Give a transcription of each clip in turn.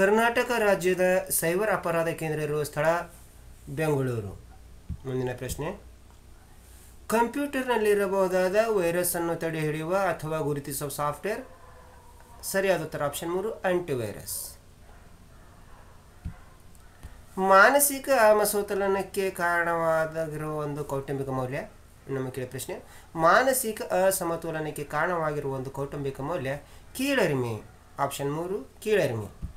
ಕರ್ನಾಟಕ ರಾಜ್ಯದ ಸೈಬರ್ ಅಪರಾಧ ಕೇಂದ್ರ ಇರುವ ಸ್ಥಳ ಬೆಂಗಳೂರು. ಮುಂದಿನ ಪ್ರಶ್ನೆ. ಕಂಪ್ಯೂಟರ್ನಲ್ಲಿರಬಹುದಾದ ವೈರಸ್ಸನ್ನು ತಡೆ ಹಿಡಿಯುವ ಅಥವಾ ಗುರುತಿಸುವ ಸಾಫ್ಟ್ವೇರ್? ಸರಿಯಾದ ಉತ್ತರ ಆಪ್ಷನ್ ಮೂರು ಆಂಟಿವೈರಸ್ ಮಾನಸಿಕ ಅಸಮತೋಲನಕ್ಕೆ ಕಾರಣವಾಗಿರುವ ಒಂದು ಕೌಟುಂಬಿಕ ಮೌಲ್ಯ? ನಮ್ಮ ಕೇಳಿ ಪ್ರಶ್ನೆ. ಮಾನಸಿಕ ಅಸಮತೋಲನಕ್ಕೆ ಕಾರಣವಾಗಿರುವ ಒಂದು ಕೌಟುಂಬಿಕ ಮೌಲ್ಯ? ಕೀಳರಿಮೆ. ಆಪ್ಷನ್ ಮೂರು, ಕೀಳರಿಮೆ.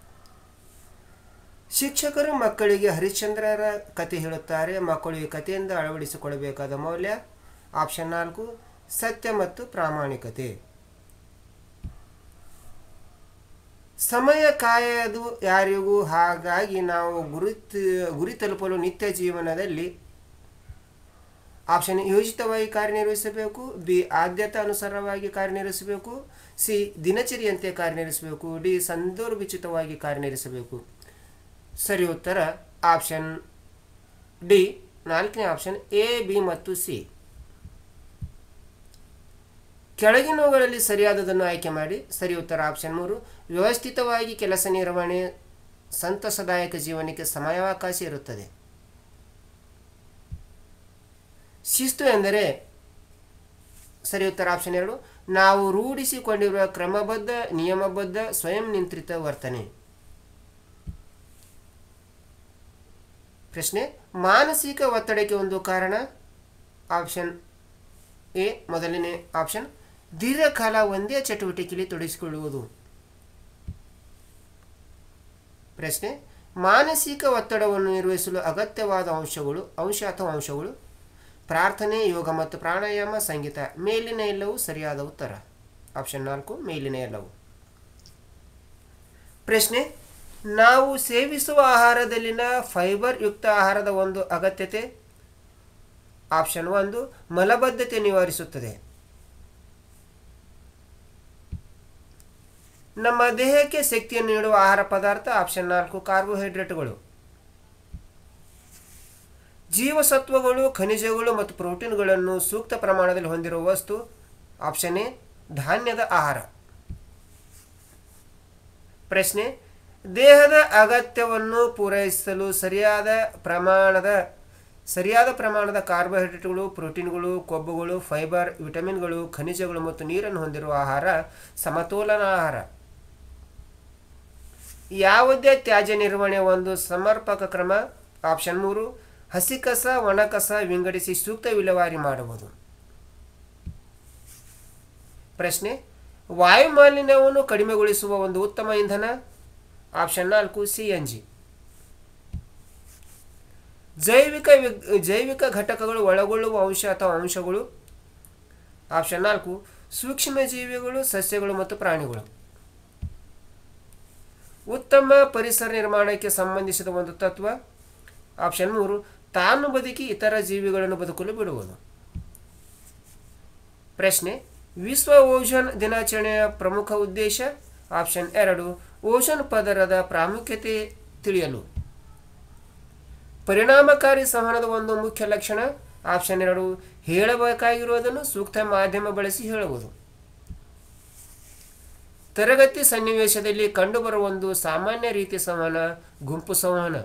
ಶಿಕ್ಷಕರು ಮಕ್ಕಳಿಗೆ ಹರಿಶ್ಚಂದ್ರರ ಕತೆ ಹೇಳುತ್ತಾರೆ. ಮಕ್ಕಳು ಈ ಕಥೆಯಿಂದ ಅಳವಡಿಸಿಕೊಳ್ಳಬೇಕಾದ ಮೌಲ್ಯ ಆಪ್ಷನ್ ನಾಲ್ಕು, ಸತ್ಯ ಮತ್ತು ಪ್ರಾಮಾಣಿಕತೆ. ಸಮಯ ಕಾಯದು ಯಾರಿಗೂ, ಹಾಗಾಗಿ ನಾವು ಗುರಿ ಗುರಿ ತಲುಪಲು ನಿತ್ಯ ಜೀವನದಲ್ಲಿ ಆಪ್ಷನ್ ಯೋಜಿತವಾಗಿ ಕಾರ್ಯನಿರ್ವಹಿಸಬೇಕು. ಬಿ ಆದ್ಯತಾ ಅನುಸಾರವಾಗಿ ಕಾರ್ಯನಿರ್ವಹಿಸಬೇಕು. ಸಿ ದಿನಚರಿಯಂತೆ ಕಾರ್ಯನಿರ್ವಹಿಸಬೇಕು. ಡಿ ಸಂದರ್ಭಿಚಿತವಾಗಿ ಕಾರ್ಯನಿರ್ವಹಿಸಬೇಕು. ಸರಿ ಉತ್ತರ ಆಪ್ಷನ್ ಡಿ. ನಾಲ್ಕನೇ ಆಪ್ಷನ್ ಎ, ಬಿ ಮತ್ತು ಸಿ. ಕೆಳಗಿನವುಗಳಲ್ಲಿ ಸರಿಯಾದದನ್ನು ಆಯ್ಕೆ ಮಾಡಿ. ಸರಿ ಉತ್ತರ ಆಪ್ಷನ್ ಮೂರು. ವ್ಯವಸ್ಥಿತವಾಗಿ ಕೆಲಸ ನಿರ್ವಹಣೆ ಸಂತಸದಾಯಕ ಜೀವನಕ್ಕೆ ಸಮಯಾವಕಾಶ ಇರುತ್ತದೆ. ಶಿಸ್ತು ಎಂದರೆ ಸರಿ ಉತ್ತರ ಆಪ್ಷನ್ ಎರಡು. ನಾವು ರೂಢಿಸಿಕೊಂಡಿರುವ ಕ್ರಮಬದ್ಧ, ನಿಯಮಬದ್ಧ, ಸ್ವಯಂ ನಿಯಂತ್ರಿತ ವರ್ತನೆ. ಪ್ರಶ್ನೆ, ಮಾನಸಿಕ ಒತ್ತಡಕ್ಕೆ ಒಂದು ಕಾರಣ ಆಪ್ಷನ್ ಎ ಮೊದಲನೇ ಆಪ್ಷನ್ ದೀರ್ಘಕಾಲ ಒಂದೇ ಚಟುವಟಿಕೆಯಲ್ಲಿ ತೊಡಗಿಸಿಕೊಳ್ಳುವುದು. ಪ್ರಶ್ನೆ, ಮಾನಸಿಕ ಒತ್ತಡವನ್ನು ನಿರ್ವಹಿಸಲು ಅಗತ್ಯವಾದ ಅಂಶಗಳು, ಅಂಶ ಅಥವಾ ಅಂಶಗಳು, ಪ್ರಾರ್ಥನೆ, ಯೋಗ ಮತ್ತು ಪ್ರಾಣಾಯಾಮ, ಸಂಗೀತ, ಮೇಲಿನ ಎಲ್ಲವೂ ಸರಿಯಾದ ಉತ್ತರ. ಆಪ್ಷನ್ ನಾಲ್ಕು, ಮೇಲಿನ ಎಲ್ಲವೂ. ಪ್ರಶ್ನೆ ನಾವು ಸೇವಿಸುವ ಆಹಾರದಲ್ಲಿನ ಫೈಬರ್ ಯುಕ್ತ ಆಹಾರದ ಒಂದು ಅಗತ್ಯತೆ, ಆಪ್ಷನ್ ಒಂದು, ಮಲಬದ್ಧತೆ ನಿವಾರಿಸುತ್ತದೆ. ನಮ್ಮ ದೇಹಕ್ಕೆ ಶಕ್ತಿಯನ್ನು ನೀಡುವ ಆಹಾರ ಪದಾರ್ಥ ಆಪ್ಷನ್ ನಾಲ್ಕು, ಕಾರ್ಬೋಹೈಡ್ರೇಟ್ಗಳು. ಜೀವಸತ್ವಗಳು, ಖನಿಜಗಳು ಮತ್ತು ಪ್ರೋಟೀನ್ಗಳನ್ನು ಸೂಕ್ತ ಪ್ರಮಾಣದಲ್ಲಿ ಹೊಂದಿರುವ ವಸ್ತು ಆಪ್ಷನ್ ಎ, ಧಾನ್ಯದ ಆಹಾರ. ಪ್ರಶ್ನೆ ದೇಹದ ಅಗತ್ಯವನ್ನು ಪೂರೈಸಲು ಸರಿಯಾದ ಪ್ರಮಾಣದ ಸರಿಯಾದ ಪ್ರಮಾಣದ ಕಾರ್ಬೋಹೈಡ್ರೇಟ್ಗಳು, ಪ್ರೋಟೀನ್ಗಳು, ಕೊಬ್ಬುಗಳು, ಫೈಬರ್, ವಿಟಮಿನ್ಗಳು, ಖನಿಜಗಳು ಮತ್ತು ನೀರನ್ನು ಹೊಂದಿರುವ ಆಹಾರ ಸಮತೋಲನ ಆಹಾರ. ಯಾವುದೇ ತ್ಯಾಜ್ಯ ನಿರ್ವಹಣೆ ಒಂದು ಸಮರ್ಪಕ ಕ್ರಮ. ಆಪ್ಷನ್ ಮೂರು ಹಸಿ ಕಸ ಒಣ ಕಸ ವಿಂಗಡಿಸಿ ಸೂಕ್ತ ವಿಲೇವಾರಿ ಮಾಡುವುದು ಪ್ರಶ್ನೆ, ವಾಯುಮಾಲಿನ್ಯವನ್ನು ಕಡಿಮೆಗೊಳಿಸುವ ಒಂದು ಉತ್ತಮ ಇಂಧನ? ಆಪ್ಷನ್ ನಾಲ್ಕು ಸಿ ಎನ್ ಜಿ. ಜೈವಿಕ ಜೈವಿಕ ಘಟಕಗಳು ಒಳಗೊಳ್ಳುವ ಅಂಶ ಅಥವಾ ಅಂಶಗಳು. ಆಪ್ಷನ್ ನಾಲ್ಕು, ಸೂಕ್ಷ್ಮ ಜೀವಿಗಳು, ಸಸ್ಯಗಳು ಮತ್ತು ಪ್ರಾಣಿಗಳು. ಉತ್ತಮ ಪರಿಸರ ನಿರ್ಮಾಣಕ್ಕೆ ಸಂಬಂಧಿಸಿದ ಒಂದು ತತ್ವ. ಆಪ್ಷನ್ ಮೂರು, ತಾನು ಬದುಕಿ ಇತರ ಜೀವಿಗಳನ್ನು ಬದುಕಲು ಬಿಡುವುದು. ಪ್ರಶ್ನೆ, ವಿಶ್ವ ಓಷನ್ ದಿನಾಚರಣೆಯ ಪ್ರಮುಖ ಉದ್ದೇಶ? ಆಪ್ಷನ್ ಎರಡು, ಓಷನ್ ಪದರದ ಪ್ರಾಮುಖ್ಯತೆ ತಿಳಿಯಲು. ಪರಿಣಾಮಕಾರಿ ಸಂವಹನದ ಒಂದು ಮುಖ್ಯ ಲಕ್ಷಣ, ಆಪ್ಷನ್ ಎರಡು, ಹೇಳಬೇಕಾಗಿರುವುದನ್ನು ಸೂಕ್ತ ಮಾಧ್ಯಮ ಬಳಸಿ ಹೇಳುವುದು. ತರಗತಿ ಸನ್ನಿವೇಶದಲ್ಲಿ ಕಂಡುಬರುವ ಒಂದು ಸಾಮಾನ್ಯ ರೀತಿಯ ಸಂವಹನ ಗುಂಪು ಸಂವಹನ